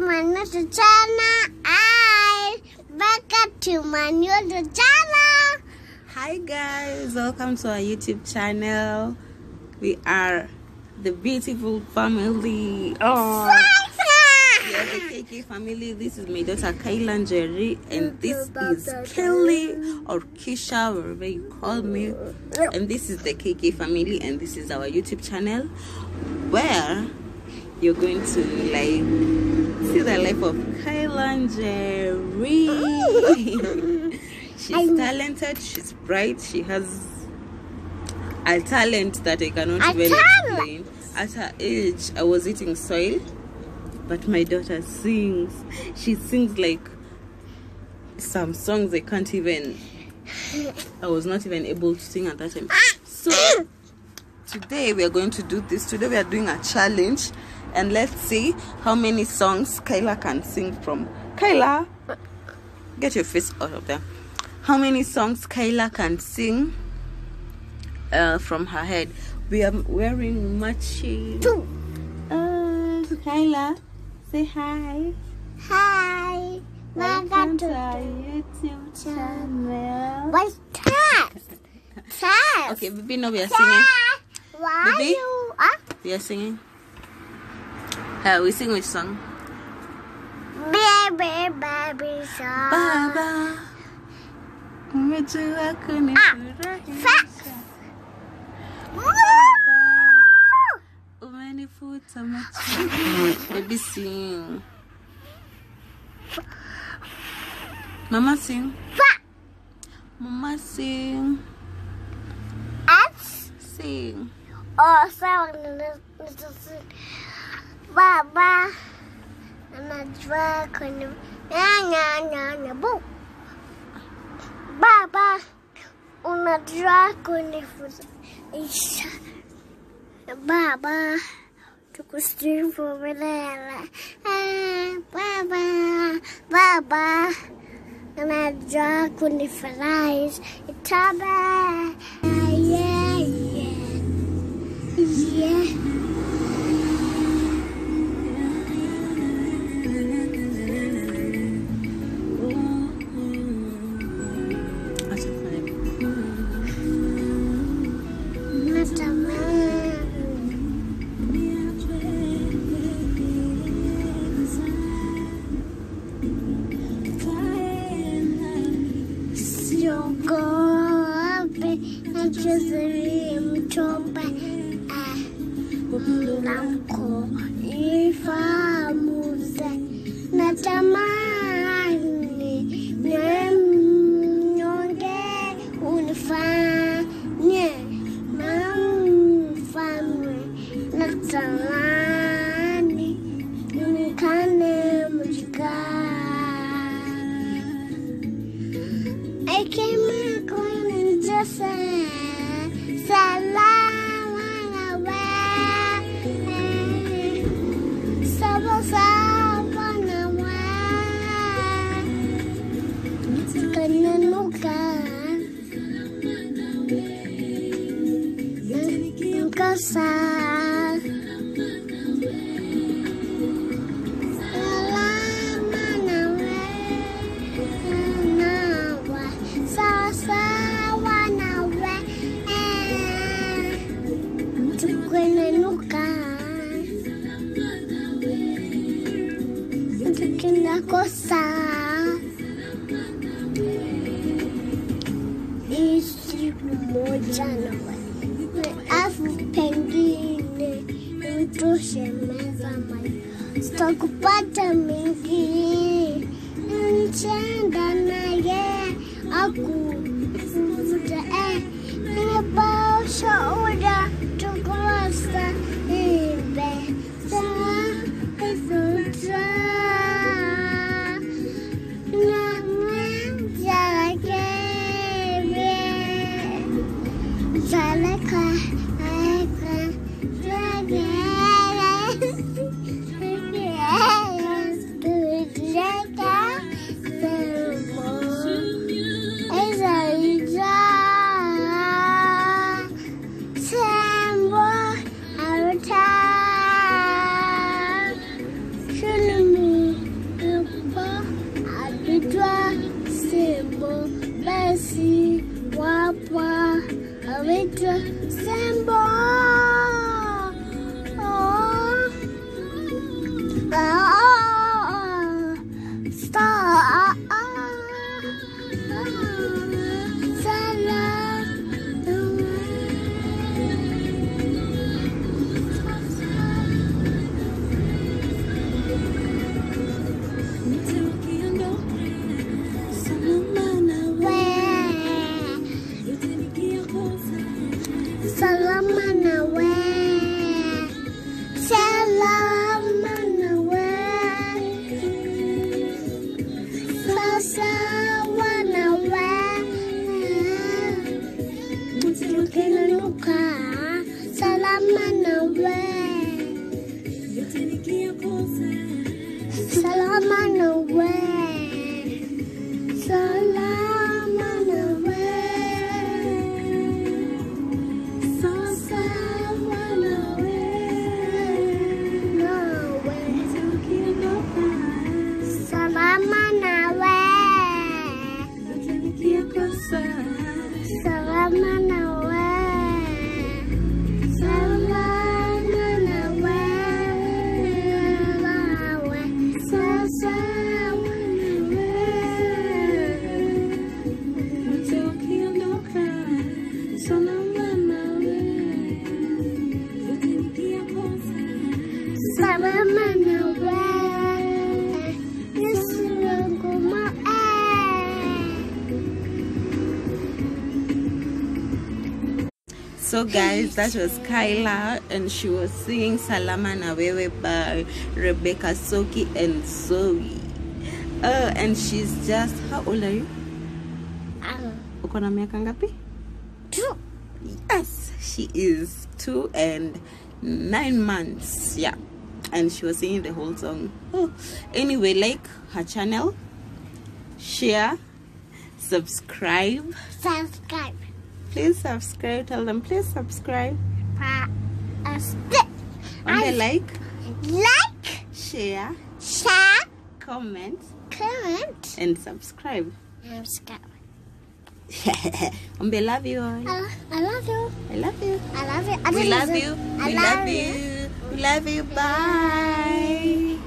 my YouTube channel. I welcome to my YouTube channel. Hi guys, welcome to our YouTube channel. We are the beautiful family. Oh, we the KK family. This is my daughter Kayla Jerry, and this is Kelly or Keysha, wherever you call me. And this is the KK family, and this is our YouTube channel where you're going to like see the life of Kayla Jerry. she's talented, she's bright, she has a talent that I cannot even explain. At her age, I was eating soil, but my daughter sings. She sings like some songs I can't even. I was not even able to sing at that time. So today we are going to do this. Today we are doing a challenge, and let's see how many songs Kayla can sing from. Kayla, get your face out of there. How many songs Kayla can sing uh, from her head? We are wearing matching. Two. Uh, Kayla, say hi. Hi. Welcome to our YouTube channel. What's that? Okay, baby, now we are singing. Why Baby? you? Uh, We are singing. Uh, we sing which song? baby, baby song. Baba. Ah. Umenifuta machozi. Baby sing. Mama sing. Fa- Mama sing. X. Sing. Oh, seven. Baba. Anajua kwenye nyanya nyanya bu. Baba. Unajua kunifundisha. Baba. Tukusifu milele. Ah, Baba. Baba. Anajua kunifurahisha. Itabe. Yeah, yeah. Yeah. Mchuzi mchomba ah, mlango tukinakosa isiku moja nawe afu pengine utoshemeza maji sitakupata mingi nchenda naye eh, nimepaushauri little Simba. Salama So guys, that was Kyler and she was singing Salama na Wewe by Rebecca Soki and Zoe. Oh, and she's just how old are you? Uko na miaka ngapi? two. Yes, she is two and nine months. Yeah. And she was singing the whole song. Oh. Anyway, like her channel, share, subscribe. Subscribe. Please subscribe. Tell them please subscribe. On the like, Like, share, share, comment, comment, and subscribe. and subscribe. Umbe love you all. I, I love you. I love you. I love you. I We love you. I We love you. We love you. Bye.